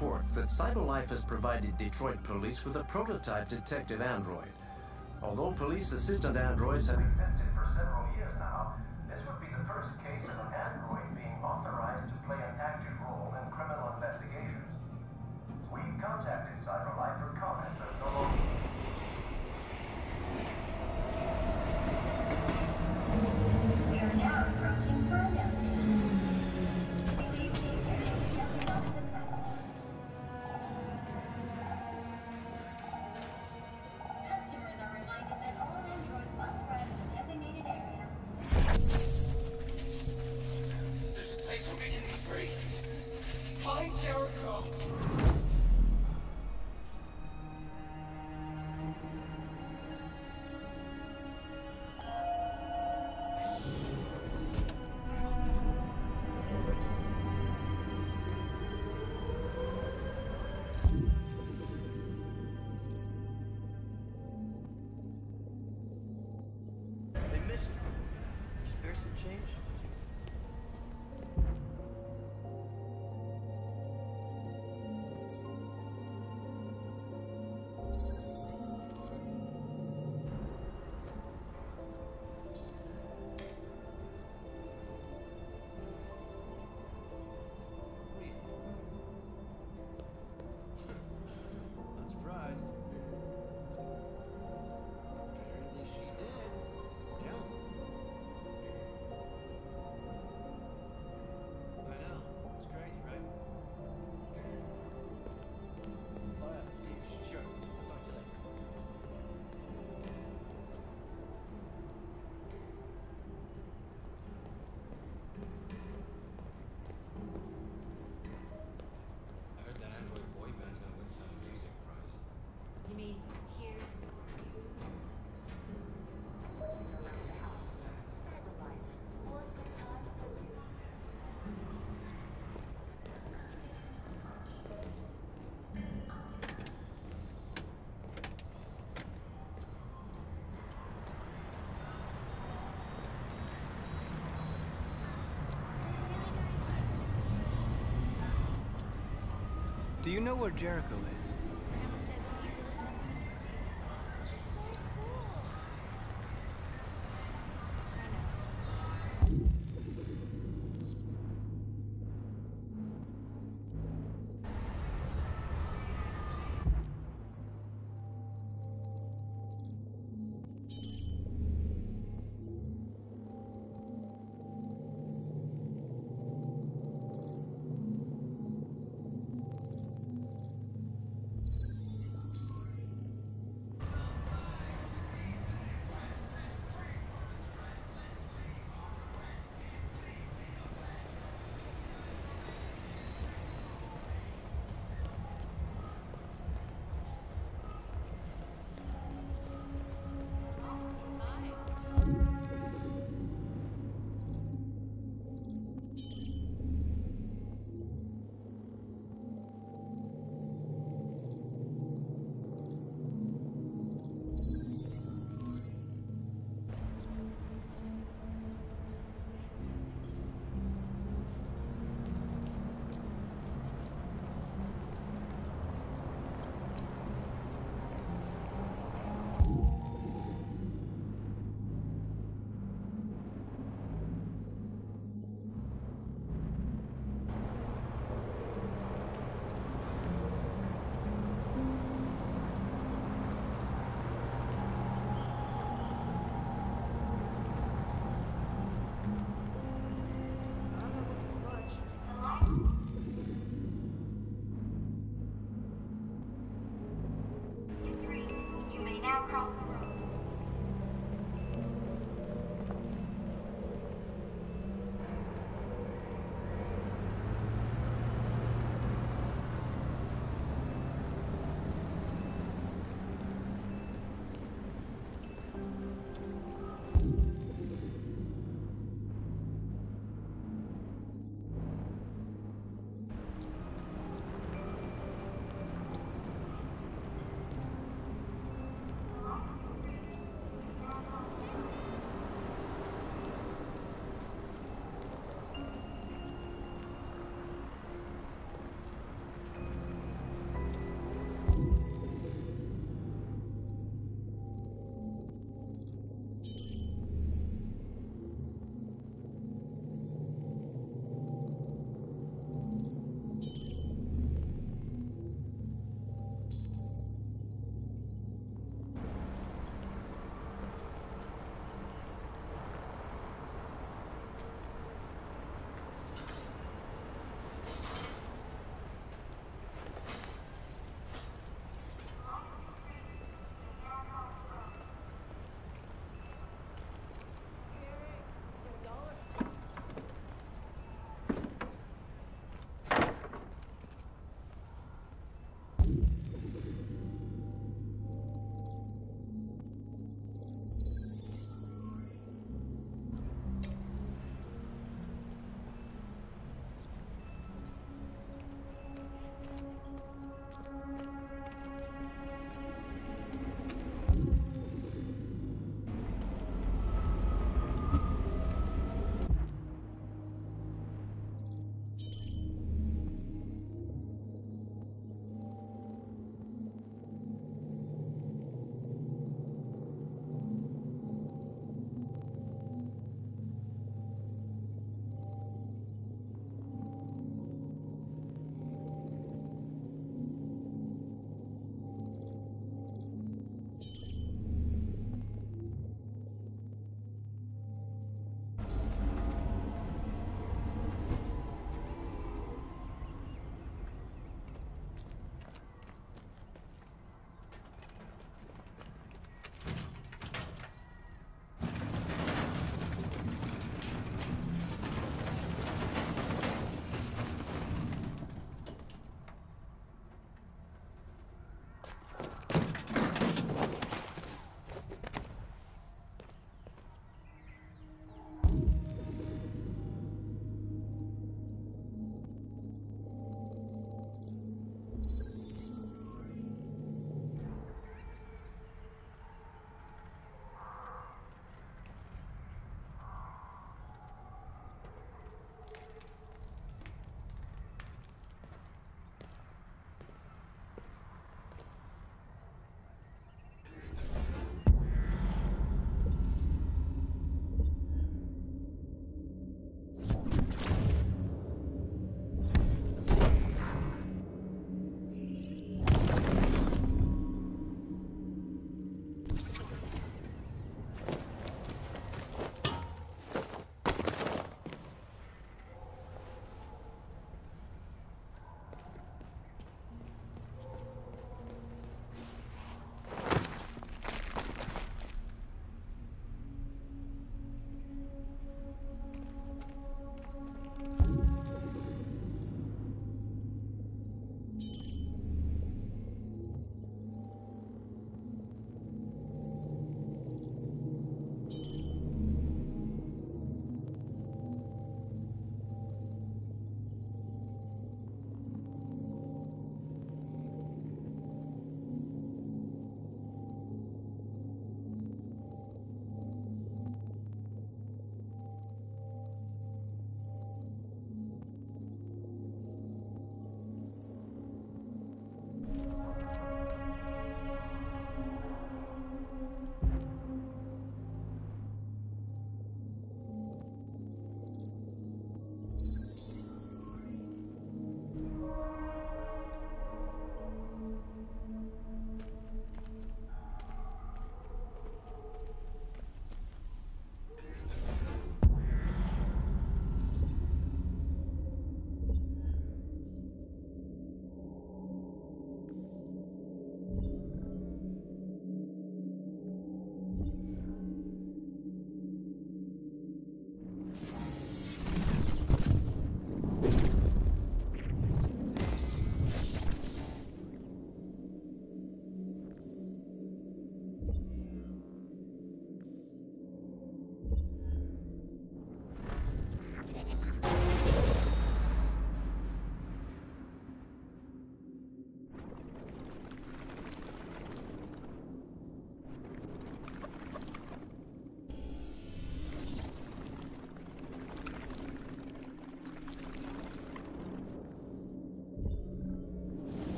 report that CyberLife has provided Detroit police with a prototype detective android. Although police assistant androids have existed for several years now, this would be the first case of Do you know where Jericho is?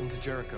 Welcome to Jericho.